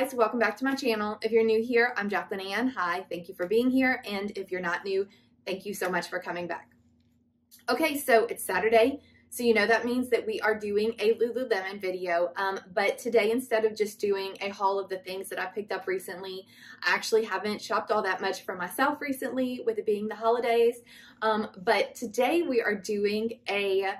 guys, welcome back to my channel. If you're new here, I'm Jacklyn Anne. Hi, thank you for being here. And if you're not new, thank you so much for coming back. Okay, so it's Saturday. So you know that means that we are doing a Lululemon video. Um, but today, instead of just doing a haul of the things that I picked up recently, I actually haven't shopped all that much for myself recently with it being the holidays. Um, but today we are doing a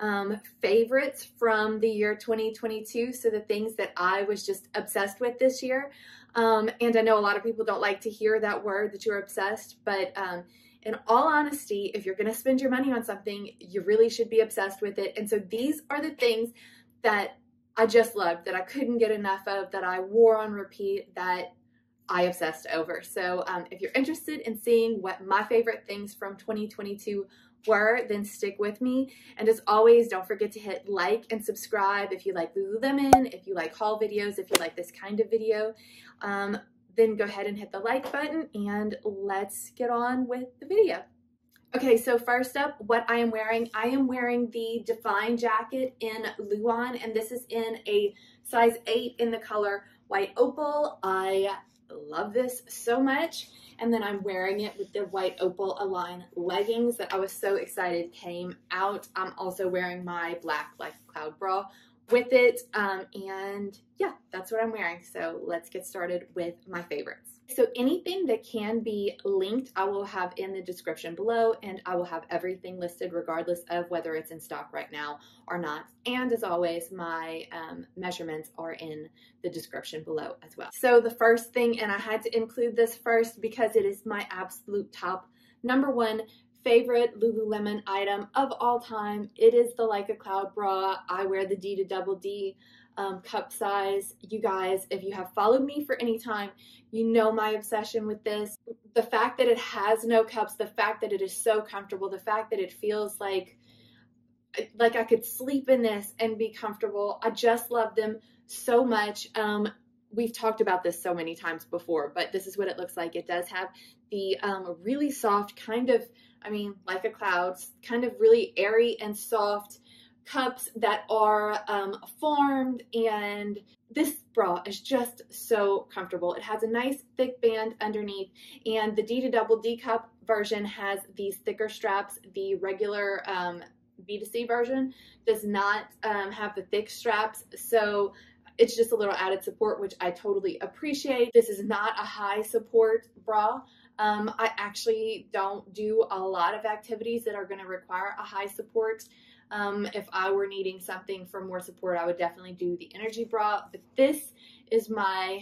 um, favorites from the year 2022. So the things that I was just obsessed with this year. Um, and I know a lot of people don't like to hear that word that you're obsessed, but um, in all honesty, if you're going to spend your money on something, you really should be obsessed with it. And so these are the things that I just loved, that I couldn't get enough of, that I wore on repeat, that I obsessed over. So um, if you're interested in seeing what my favorite things from 2022 were, then stick with me. And as always, don't forget to hit like and subscribe if you like Lululemon, if you like haul videos, if you like this kind of video. Um, then go ahead and hit the like button and let's get on with the video. Okay, so first up, what I am wearing, I am wearing the Define jacket in Luon, and this is in a size 8 in the color White Opal. I love this so much. And then I'm wearing it with the white opal align leggings that I was so excited came out. I'm also wearing my black like cloud bra with it. Um, and yeah, that's what I'm wearing. So let's get started with my favorites. So anything that can be linked, I will have in the description below and I will have everything listed regardless of whether it's in stock right now or not. And as always, my um, measurements are in the description below as well. So the first thing, and I had to include this first because it is my absolute top number one favorite Lululemon item of all time. It is the Like a Cloud bra. I wear the D to double D um, cup size. You guys, if you have followed me for any time, you know my obsession with this. The fact that it has no cups, the fact that it is so comfortable, the fact that it feels like like I could sleep in this and be comfortable. I just love them so much. Um, we've talked about this so many times before, but this is what it looks like. It does have the um, really soft kind of, I mean, like a cloud, kind of really airy and soft cups that are um, formed and this bra is just so comfortable. It has a nice thick band underneath and the D to double D cup version has these thicker straps. The regular um, B to C version does not um, have the thick straps. So it's just a little added support, which I totally appreciate. This is not a high support bra. Um, I actually don't do a lot of activities that are going to require a high support. Um, if I were needing something for more support, I would definitely do the energy bra. But this is my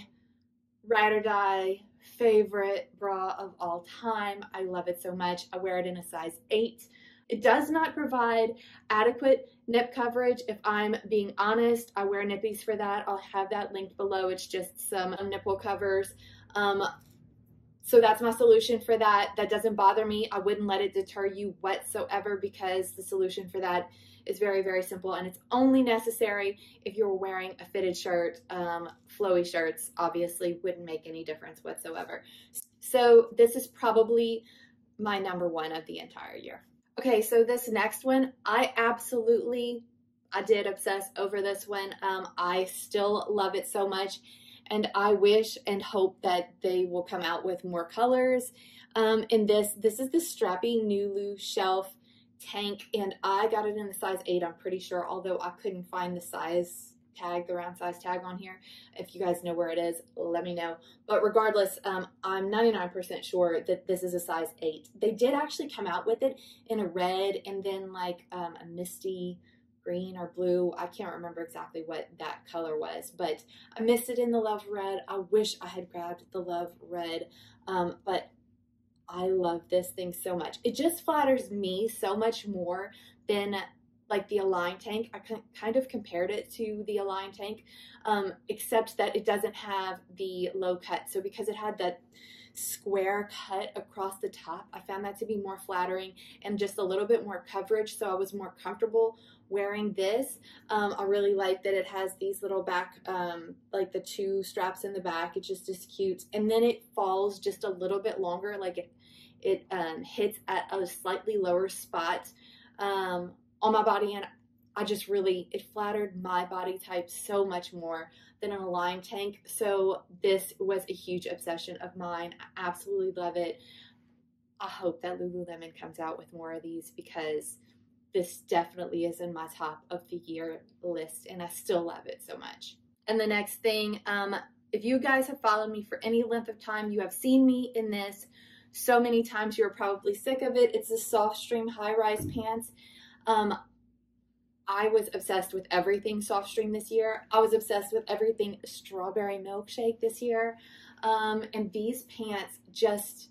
ride or die favorite bra of all time. I love it so much. I wear it in a size 8. It does not provide adequate nip coverage. If I'm being honest, I wear nippies for that. I'll have that linked below. It's just some nipple covers. Um, so that's my solution for that. That doesn't bother me. I wouldn't let it deter you whatsoever because the solution for that is very, very simple and it's only necessary if you're wearing a fitted shirt. Um, flowy shirts obviously wouldn't make any difference whatsoever. So this is probably my number one of the entire year. Okay, so this next one, I absolutely, I did obsess over this one. Um, I still love it so much and I wish and hope that they will come out with more colors. Um, and this, this is the Strappy Nulu Shelf tank, and I got it in the size 8, I'm pretty sure, although I couldn't find the size tag, the round size tag on here. If you guys know where it is, let me know. But regardless, um, I'm 99% sure that this is a size 8. They did actually come out with it in a red and then like um, a misty green or blue. I can't remember exactly what that color was, but I missed it in the love red. I wish I had grabbed the love red, um, but I love this thing so much. It just flatters me so much more than like the Align tank. I kind of compared it to the Align tank, um, except that it doesn't have the low cut. So because it had that square cut across the top, I found that to be more flattering and just a little bit more coverage. So I was more comfortable wearing this. Um, I really like that it has these little back, um, like the two straps in the back. It just is cute. And then it falls just a little bit longer, like it, it um, hits at a slightly lower spot um, on my body. And I just really, it flattered my body type so much more than a Align tank. So this was a huge obsession of mine. I absolutely love it. I hope that Lululemon comes out with more of these because this definitely is in my top of the year list and I still love it so much. And the next thing, um, if you guys have followed me for any length of time, you have seen me in this so many times you're probably sick of it. It's the Softstreme high rise pants. Um, I was obsessed with everything Softstreme this year. I was obsessed with everything strawberry milkshake this year. Um, and these pants just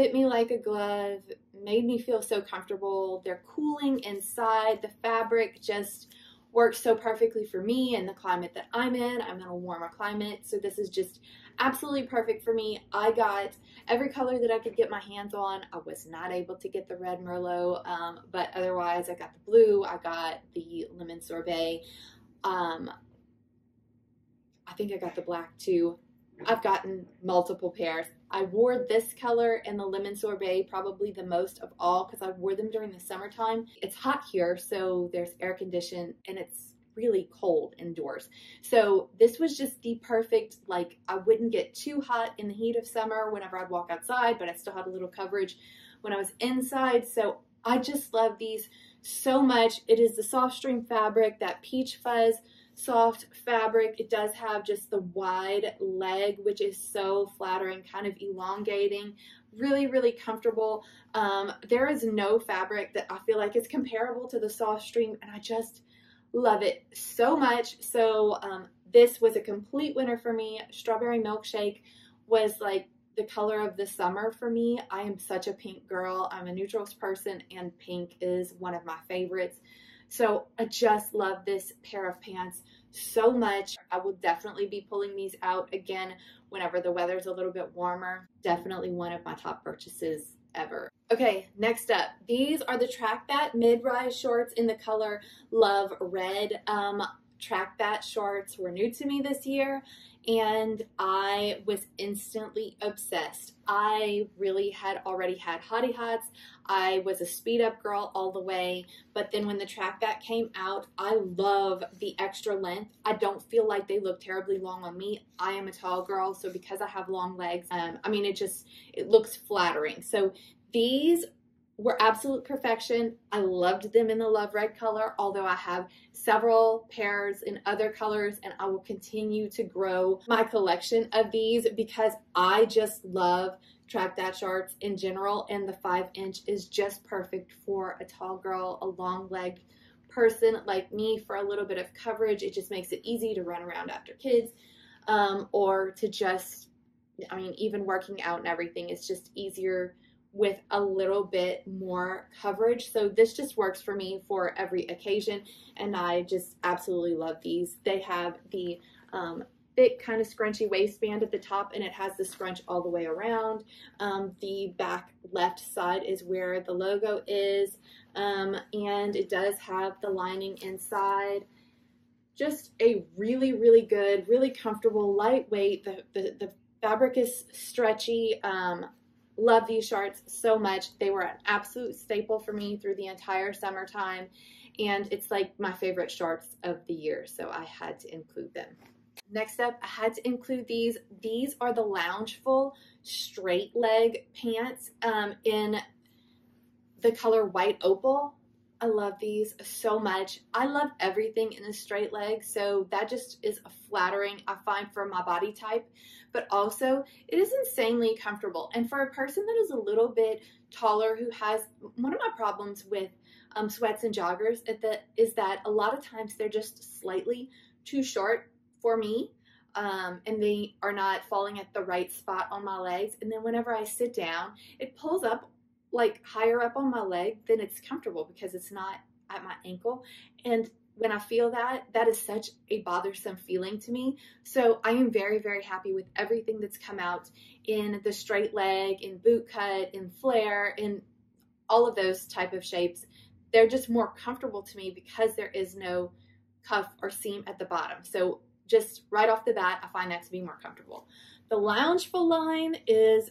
fit me like a glove, made me feel so comfortable. They're cooling inside. The fabric just works so perfectly for me and the climate that I'm in. I'm in a warmer climate, so this is just absolutely perfect for me. I got every color that I could get my hands on. I was not able to get the red Merlot, um, but otherwise I got the blue, I got the lemon sorbet. Um, I think I got the black too. I've gotten multiple pairs. I wore this color and the lemon sorbet probably the most of all because I wore them during the summertime. It's hot here, so there's air condition and it's really cold indoors. So this was just the perfect, like I wouldn't get too hot in the heat of summer whenever I'd walk outside, but I still had a little coverage when I was inside. So I just love these so much. It is the Softstreme fabric, that peach fuzz soft fabric. It does have just the wide leg, which is so flattering, kind of elongating, really, really comfortable. Um, there is no fabric that I feel like is comparable to the Softstreme, and I just love it so much. So um, this was a complete winner for me. Strawberry Milkshake was like the color of the summer for me. I am such a pink girl. I'm a neutrals person, and pink is one of my favorites. So I just love this pair of pants so much. I will definitely be pulling these out again whenever the weather's a little bit warmer. Definitely one of my top purchases ever. Okay, next up, these are the Track That mid-rise shorts in the color Love Red. Um, Track That shorts were new to me this year and I was instantly obsessed. I really had already had Hotty Hots. I was a speed up girl all the way, but then when the Track That came out, I love the extra length. I don't feel like they look terribly long on me. I am a tall girl, so because I have long legs, um, I mean, it just, it looks flattering. So these were absolute perfection. I loved them in the love red color, although I have several pairs in other colors and I will continue to grow my collection of these because I just love track that shorts in general and the five inch is just perfect for a tall girl, a long legged person like me for a little bit of coverage. It just makes it easy to run around after kids um, or to just, I mean, even working out and everything, it's just easier with a little bit more coverage. So this just works for me for every occasion and I just absolutely love these. They have the um, thick kind of scrunchy waistband at the top and it has the scrunch all the way around. Um, the back left side is where the logo is um, and it does have the lining inside. Just a really, really good, really comfortable, lightweight. The, the, the fabric is stretchy. Um, Love these shorts so much. They were an absolute staple for me through the entire summertime. And it's like my favorite shorts of the year. So I had to include them. Next up, I had to include these. These are the Loungeful straight leg pants um, in the color white opal. I love these so much. I love everything in a straight leg, so that just is a flattering, I find, for my body type, but also it is insanely comfortable. And for a person that is a little bit taller who has one of my problems with um, sweats and joggers the, is that a lot of times they're just slightly too short for me. Um, and they are not falling at the right spot on my legs. And then whenever I sit down, it pulls up like higher up on my leg, then it's comfortable because it's not at my ankle. And when I feel that, that is such a bothersome feeling to me. So I am very, very happy with everything that's come out in the straight leg, in boot cut, in flare, in all of those type of shapes. They're just more comfortable to me because there is no cuff or seam at the bottom. So just right off the bat, I find that to be more comfortable. The Loungeful line is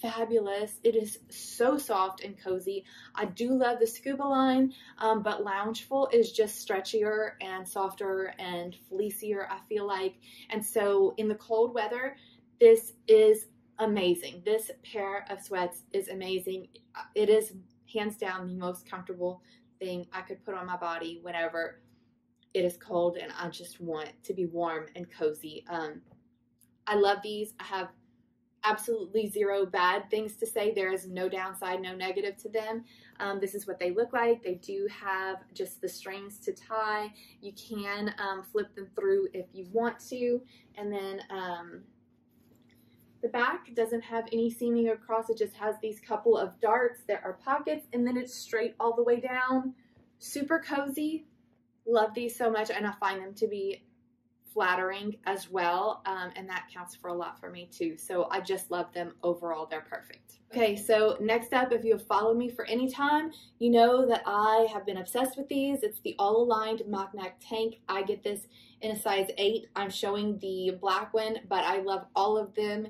fabulous. It is so soft and cozy. I do love the scuba line, um, but Loungeful is just stretchier and softer and fleecier, I feel like. And so in the cold weather, this is amazing. This pair of sweats is amazing. It is hands down the most comfortable thing I could put on my body whenever it is cold and I just want to be warm and cozy. Um, I love these. I have absolutely zero bad things to say. There is no downside, no negative to them. Um, this is what they look like. They do have just the strings to tie. You can um, flip them through if you want to. And then um, the back doesn't have any seaming across. It just has these couple of darts. There are pockets and then it's straight all the way down. Super cozy. Love these so much and I find them to be flattering as well um, and that counts for a lot for me too. So i just love them overall. They're perfect. Okay so next up if you have followed me for any time you know that i have been obsessed with these. It's the all aligned mock neck tank. I get this in a size 8 i'm showing the black one but i love all of them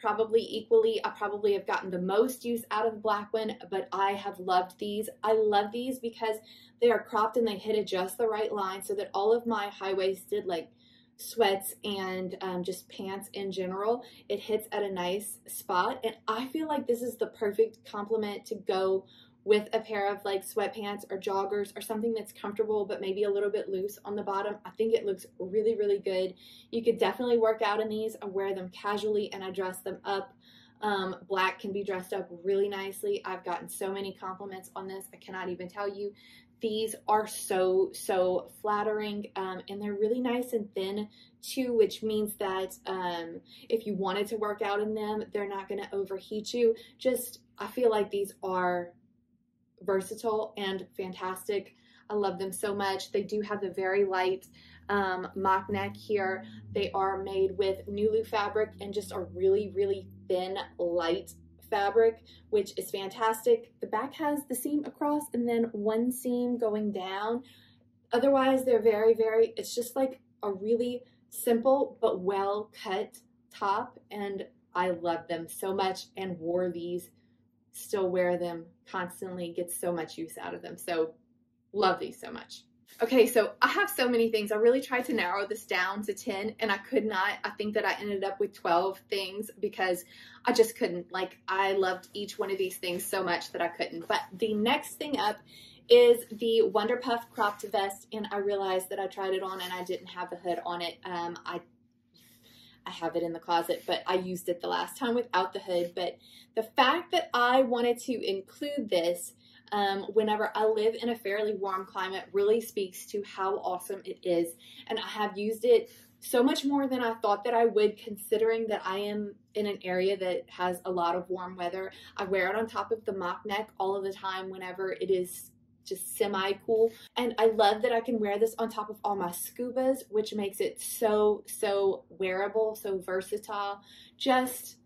probably equally. I probably have gotten the most use out of the black one, but I have loved these. I love these because they are cropped and they hit just the right line so that all of my high-waisted like sweats and um, just pants in general, it hits at a nice spot. And I feel like this is the perfect complement to go with a pair of like sweatpants or joggers or something that's comfortable but maybe a little bit loose on the bottom. I think it looks really, really good. You could definitely work out in these and wear them casually and I dress them up. Um, black can be dressed up really nicely. I've gotten so many compliments on this. I cannot even tell you. These are so, so flattering um, and they're really nice and thin too, which means that um, if you wanted to work out in them, they're not going to overheat you. Just, I feel like these are versatile and fantastic. I love them so much. They do have the very light um, mock neck here. They are made with Nulu fabric and just a really, really thin, light fabric, which is fantastic. The back has the seam across and then one seam going down. Otherwise, they're very, very, it's just like a really simple but well cut top and I love them so much and wore these still wear them constantly, get so much use out of them. So love these so much. Okay, so I have so many things. I really tried to narrow this down to 10 and I could not. I think that I ended up with 12 things because I just couldn't. Like, I loved each one of these things so much that I couldn't. But the next thing up is the Wonder Puff cropped vest and I realized that I tried it on and I didn't have the hood on it. Um, I I have it in the closet, but I used it the last time without the hood. But the fact that I wanted to include this um, whenever I live in a fairly warm climate really speaks to how awesome it is. And I have used it so much more than I thought that I would, considering that I am in an area that has a lot of warm weather. I wear it on top of the mock neck all of the time whenever it is just semi cool. And I love that I can wear this on top of all my scubas, which makes it so, so wearable, so versatile. Just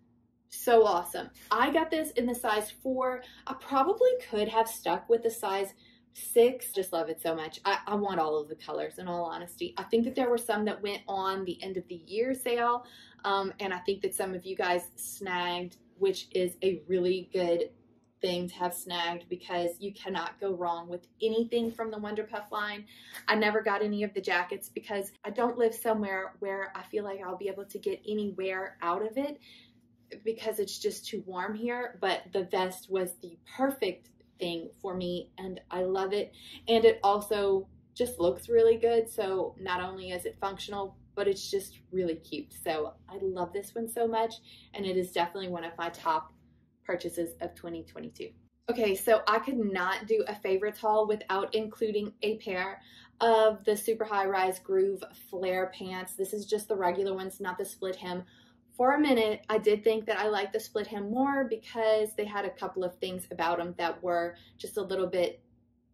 so awesome. I got this in the size four. I probably could have stuck with the size six. Just love it so much. I, I want all of the colors in all honesty. I think that there were some that went on the end of the year sale. Um, and I think that some of you guys snagged, which is a really good thing to have snagged because you cannot go wrong with anything from the Wonder Puff line. I never got any of the jackets because I don't live somewhere where I feel like I'll be able to get any wear out of it because it's just too warm here. But the vest was the perfect thing for me and I love it. And it also just looks really good. So not only is it functional, but it's just really cute. So I love this one so much. And it is definitely one of my top purchases of 2022. Okay, so I could not do a favorites haul without including a pair of the super high rise groove flare pants. This is just the regular ones, not the split hem. For a minute, I did think that I liked the split hem more because they had a couple of things about them that were just a little bit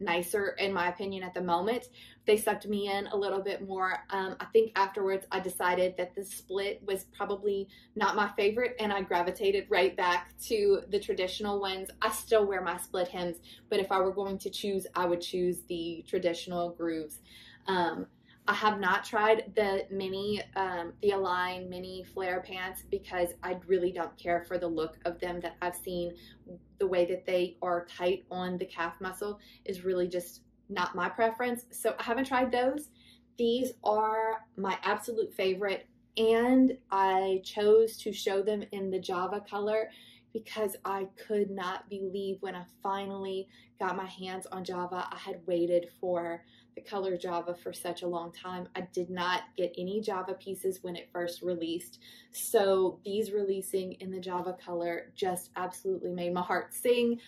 nicer in my opinion at the moment. They sucked me in a little bit more. Um, i think afterwards i decided that the split was probably not my favorite and i gravitated right back to the traditional ones. I still wear my split hems but if i were going to choose i would choose the traditional grooves. Um, I have not tried the mini, um, the Align mini flare pants because I really don't care for the look of them that I've seen. The way that they are tight on the calf muscle is really just not my preference. So I haven't tried those. These are my absolute favorite and I chose to show them in the Java color because I could not believe when I finally got my hands on Java. I had waited for color Java for such a long time. I did not get any Java pieces when it first released. So these releasing in the Java color just absolutely made my heart sing.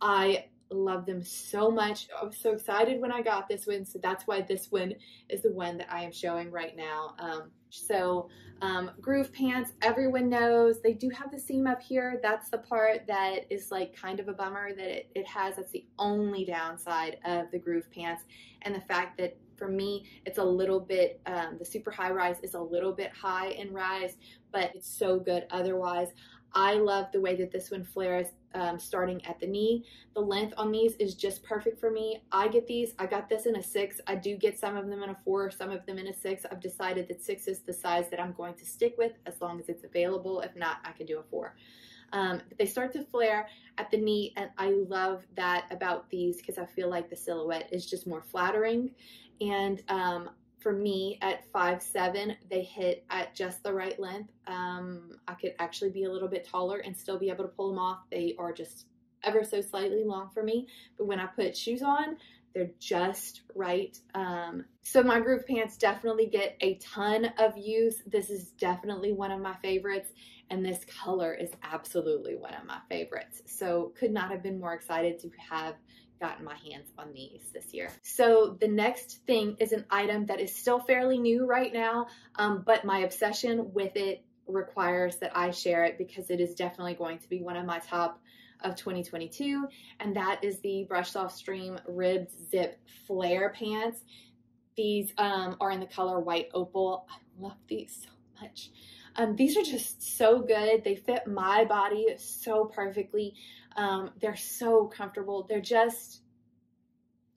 I love them so much. I was so excited when I got this one. So that's why this one is the one that I am showing right now. Um, so um, groove pants, everyone knows they do have the seam up here. That's the part that is like kind of a bummer that it, it has. That's the only downside of the groove pants. And the fact that for me, it's a little bit, um, the super high rise is a little bit high in rise, but it's so good otherwise. I love the way that this one flares um, starting at the knee. The length on these is just perfect for me. I get these, I got this in a six. I do get some of them in a four, some of them in a six. I've decided that six is the size that I'm going to stick with as long as it's available. If not, I can do a four. Um, but they start to flare at the knee and I love that about these because I feel like the silhouette is just more flattering and um, for me at five seven, they hit at just the right length. Um, I could actually be a little bit taller and still be able to pull them off. They are just ever so slightly long for me, but when I put shoes on, they're just right. Um, so my groove pants definitely get a ton of use. This is definitely one of my favorites, and this color is absolutely one of my favorites. So could not have been more excited to have gotten my hands on these this year. So the next thing is an item that is still fairly new right now, um, but my obsession with it requires that I share it because it is definitely going to be one of my top of 2022 and that is the brushed Softstreme Ribbed Zip Flare Pants. These um, are in the color white opal. I love these so much. Um, these are just so good. They fit my body so perfectly. Um, they're so comfortable. They're just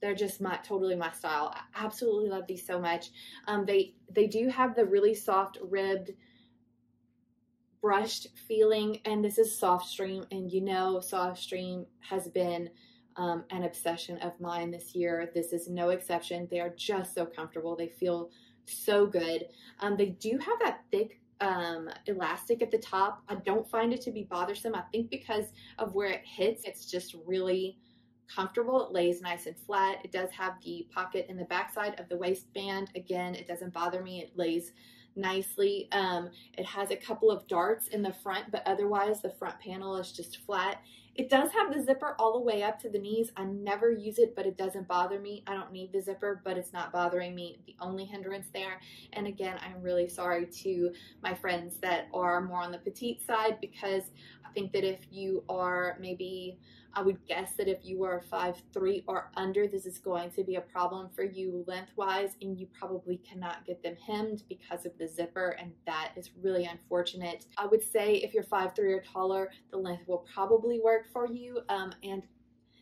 they're just my totally my style. I absolutely love these so much. Um, they they do have the really soft ribbed brushed feeling and this is Softstreme and you know Softstreme has been um, an obsession of mine this year this is no exception they are just so comfortable they feel so good um, they do have that thick um, elastic at the top. I don't find it to be bothersome. I think because of where it hits, it's just really comfortable. It lays nice and flat. It does have the pocket in the backside of the waistband. Again, it doesn't bother me. It lays nicely. Um, it has a couple of darts in the front, but otherwise the front panel is just flat. It does have the zipper all the way up to the knees. I never use it, but it doesn't bother me. I don't need the zipper, but it's not bothering me. The only hindrance there. And again, I'm really sorry to my friends that are more on the petite side because I think that if you are maybe I would guess that if you are five three or under, this is going to be a problem for you lengthwise, and you probably cannot get them hemmed because of the zipper, and that is really unfortunate. I would say if you're five three or taller, the length will probably work for you, um, and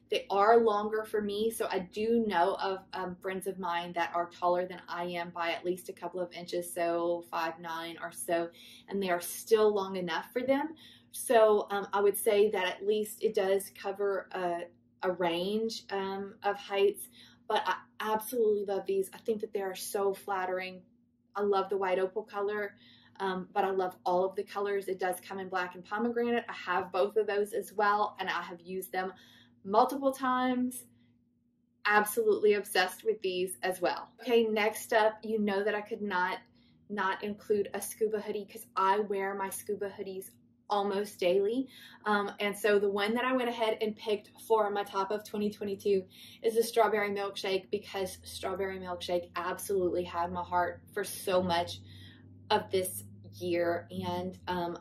they are longer for me, so I do know of um, friends of mine that are taller than I am by at least a couple of inches, so five nine or so, and they are still long enough for them. So um, I would say that at least it does cover a, a range um, of heights, but I absolutely love these. I think that they are so flattering. I love the white opal color, um, but I love all of the colors. It does come in black and pomegranate. I have both of those as well, and I have used them multiple times. Absolutely obsessed with these as well. Okay, next up, you know that I could not not include a scuba hoodie because I wear my scuba hoodies almost daily. Um, and so the one that I went ahead and picked for my top of 2022 is the strawberry milkshake because strawberry milkshake absolutely had my heart for so much of this year. And um,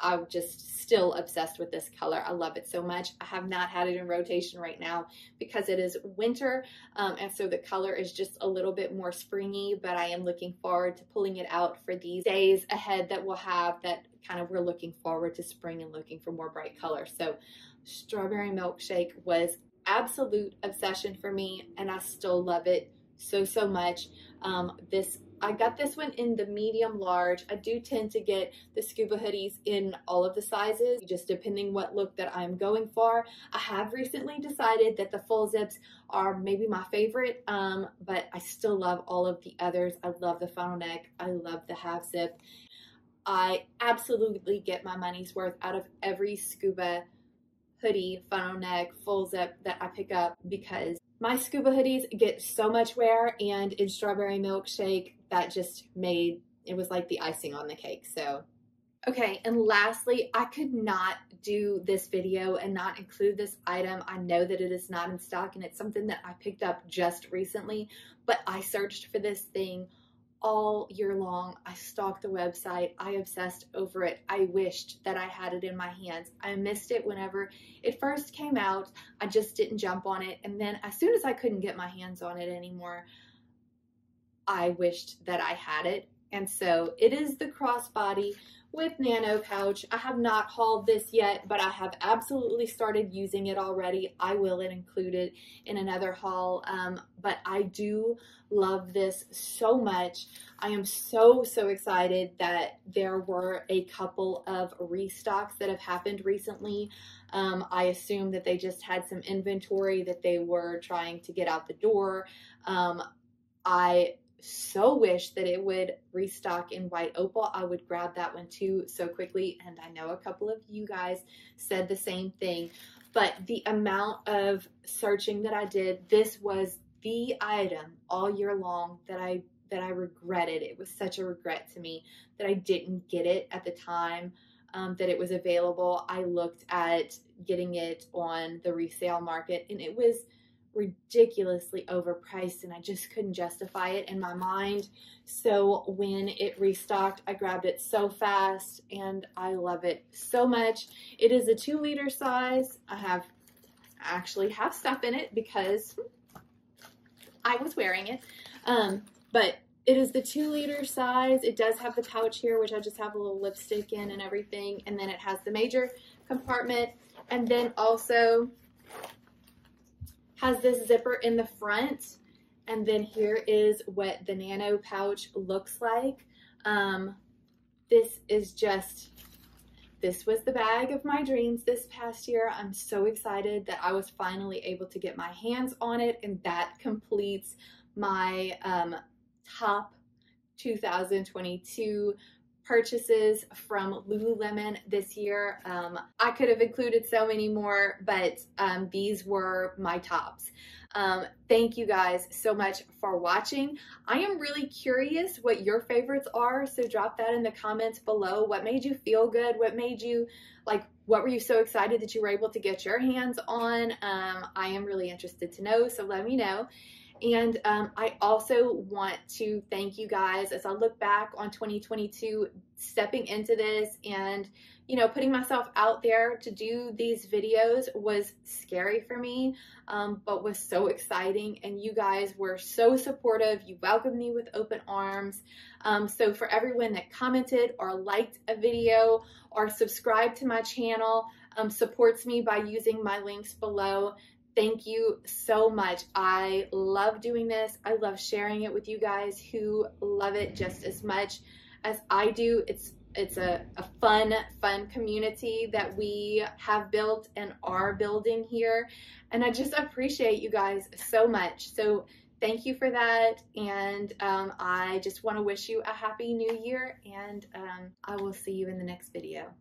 I'm just still obsessed with this color. I love it so much. I have not had it in rotation right now because it is winter um, and so the color is just a little bit more springy but I am looking forward to pulling it out for these days ahead that we'll have that kind of we're looking forward to spring and looking for more bright color. So strawberry milkshake was absolute obsession for me and I still love it so, so much. Um, this I got this one in the medium large. I do tend to get the scuba hoodies in all of the sizes, just depending what look that I'm going for. I have recently decided that the full zips are maybe my favorite, um, but I still love all of the others. I love the funnel neck. I love the half zip. I absolutely get my money's worth out of every scuba hoodie, funnel neck, full zip that I pick up because my scuba hoodies get so much wear and in strawberry milkshake that just made it was like the icing on the cake so. Okay and lastly i could not do this video and not include this item. I know that it is not in stock and it's something that i picked up just recently but i searched for this thing all year long. I stalked the website. I obsessed over it. I wished that I had it in my hands. I missed it whenever it first came out. I just didn't jump on it. And then as soon as I couldn't get my hands on it anymore, I wished that I had it. And so it is the crossbody with Nano Pouch. I have not hauled this yet, but I have absolutely started using it already. I will include it in another haul, um, but I do love this so much. I am so, so excited that there were a couple of restocks that have happened recently. Um, I assume that they just had some inventory that they were trying to get out the door. Um, I so wish that it would restock in white opal. I would grab that one too so quickly. And I know a couple of you guys said the same thing. But the amount of searching that I did, this was the item all year long that I that I regretted. It was such a regret to me that I didn't get it at the time um, that it was available. I looked at getting it on the resale market and it was ridiculously overpriced and I just couldn't justify it in my mind. So when it restocked, I grabbed it so fast and I love it so much. It is a two liter size. I have actually have stuff in it because I was wearing it. Um, but it is the two liter size. It does have the pouch here, which I just have a little lipstick in and everything. And then it has the major compartment. And then also has this zipper in the front. And then here is what the nano pouch looks like. Um, this is just, this was the bag of my dreams this past year. I'm so excited that I was finally able to get my hands on it and that completes my um, top 2022 purchases from Lululemon this year. Um, I could have included so many more, but um, these were my tops. Um, thank you guys so much for watching. I am really curious what your favorites are, so drop that in the comments below. What made you feel good? What made you, like, what were you so excited that you were able to get your hands on? Um, I am really interested to know, so let me know. And um, I also want to thank you guys as I look back on 2022, stepping into this and, you know, putting myself out there to do these videos was scary for me, um, but was so exciting. And you guys were so supportive. You welcomed me with open arms. Um, so for everyone that commented or liked a video or subscribed to my channel, um, supports me by using my links below. Thank you so much. I love doing this. I love sharing it with you guys who love it just as much as I do. It's it's a, a fun, fun community that we have built and are building here. And I just appreciate you guys so much. So thank you for that. And um, I just want to wish you a happy new year and um, I will see you in the next video.